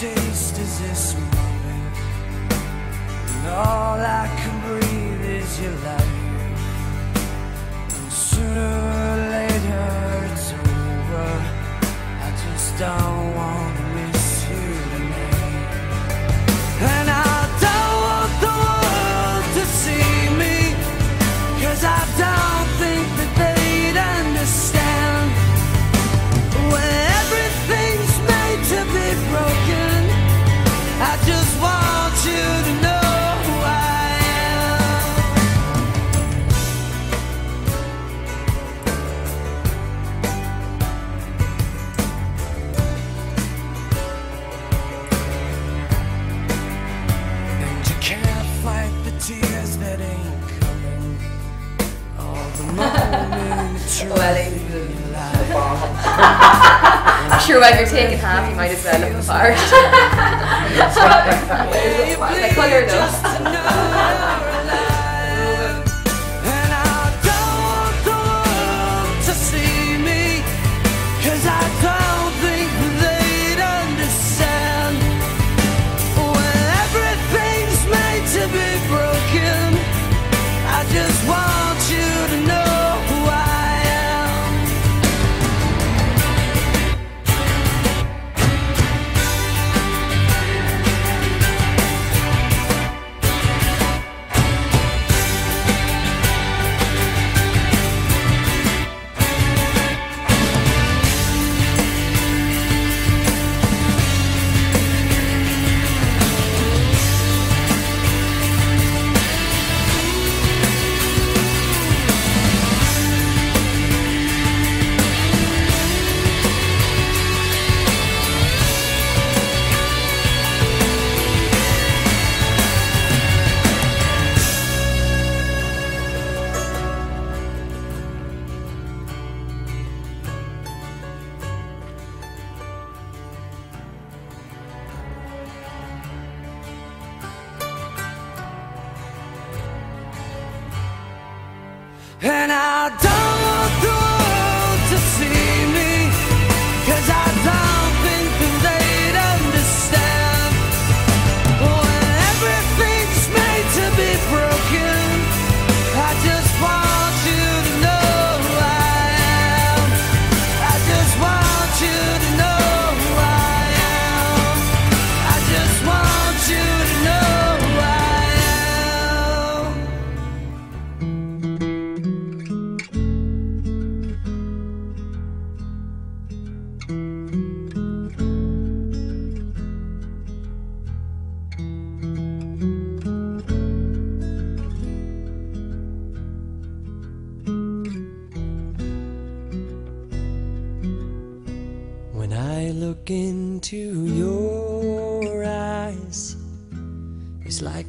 taste is this moment, and all I can breathe is your light. And sooner or later it's over. I just don't tears that ain't coming. All the moments you're Welly. alive. Sure, when you're taking half, you might as well look the part. like colour though.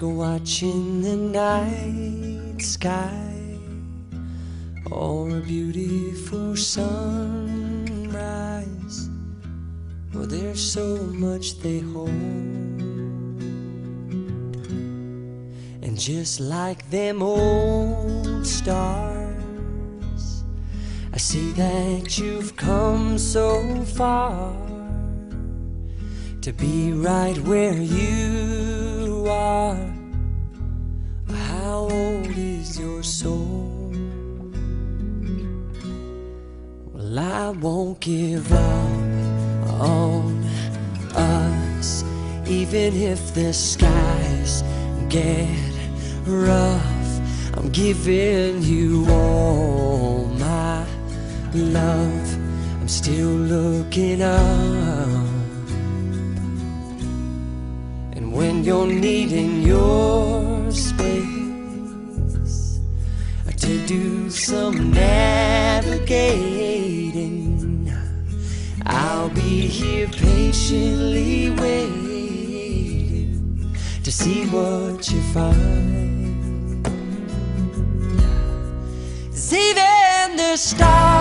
Like watching the night sky or a beautiful sunrise. Well, there's so much they hold. And just like them old stars, I see that you've come so far to be right where you are. Is your soul? Well, I won't give up on us, even if the skies get rough. I'm giving you all my love. I'm still looking up. And when you're needing your space to do some navigating, I'll be here patiently waiting to see what you find. 'Cause even the stars,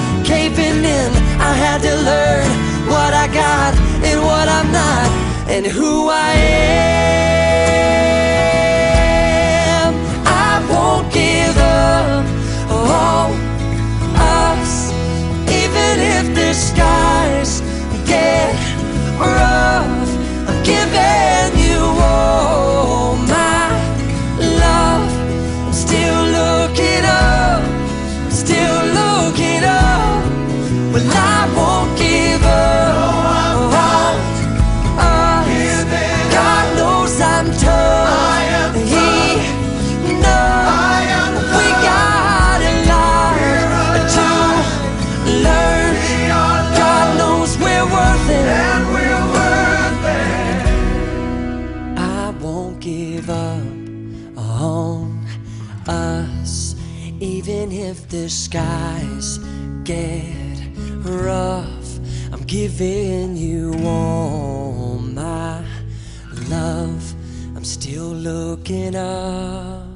caving in. I had to learn what I got and what I'm not, and who I am. Even if the skies get rough. I'm giving you all my love. I'm still looking up.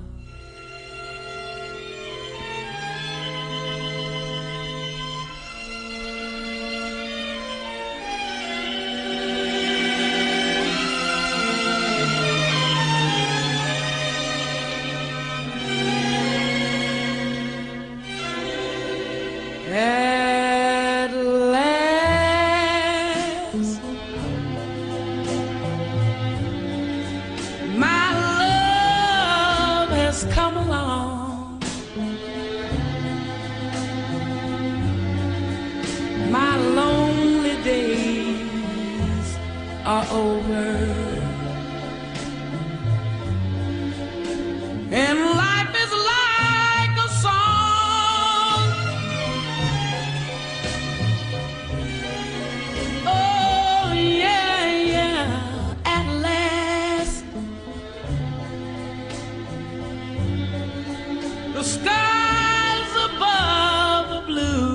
Are over. And life is like a song. Oh, yeah, yeah, at last. The skies above the blue.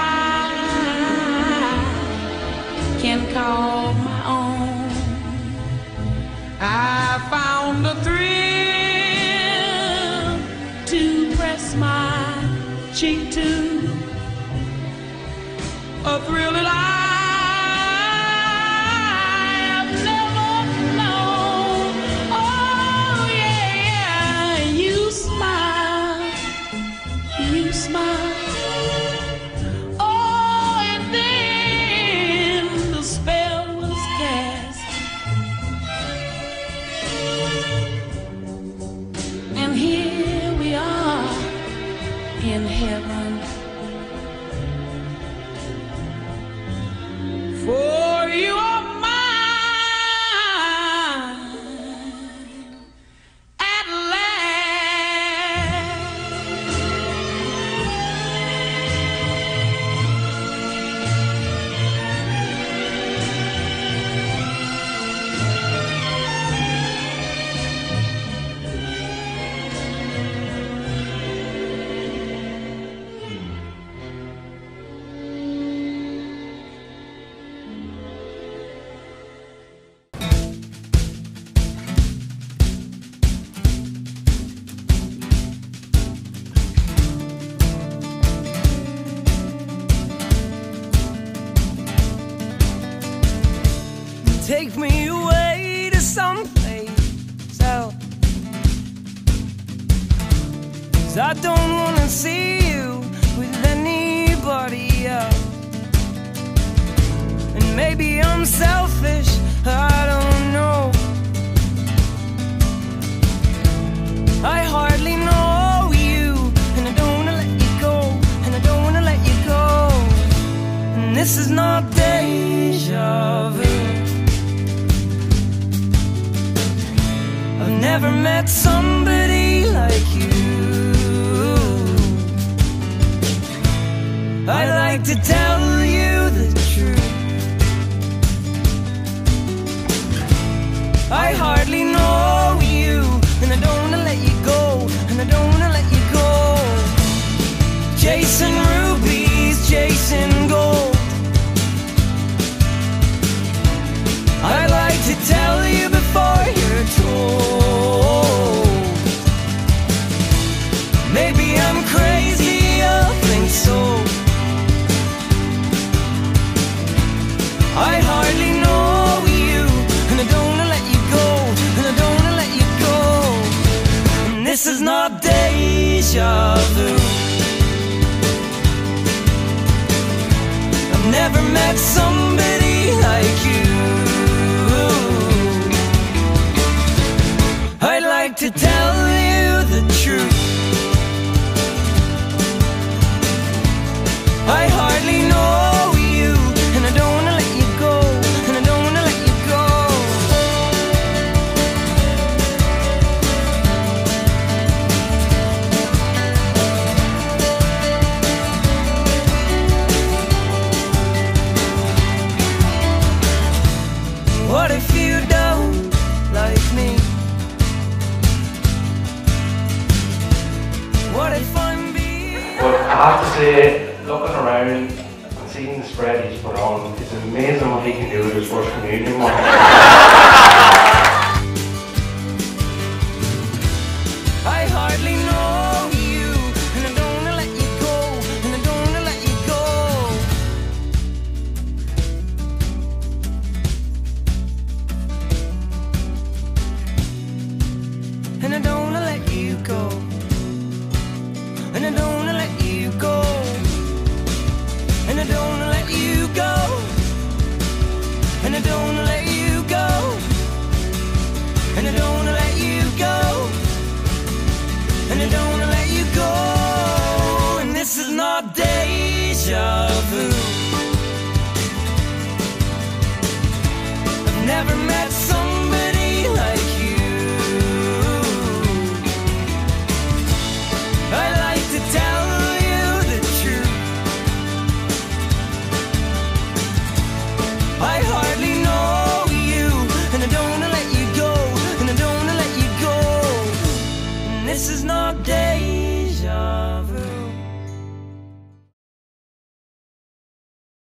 can call my own. I found a thrill to press my cheek to, a thrill that I in heaven. Take me away to someplace else. Cause I don't wanna see you with anybody else. And maybe I'm selfish, I don't know. I hardly know you, and I don't wanna let you go, and I don't wanna let you go. And this is not deja vu. Never met somebody like you. I like to tell you the truth. I hardly know this is not deja vu. I've never met somebody like you. I'd like to tell you I have to say, looking around and seeing the spread he's put on, it's amazing what he can do with his first communion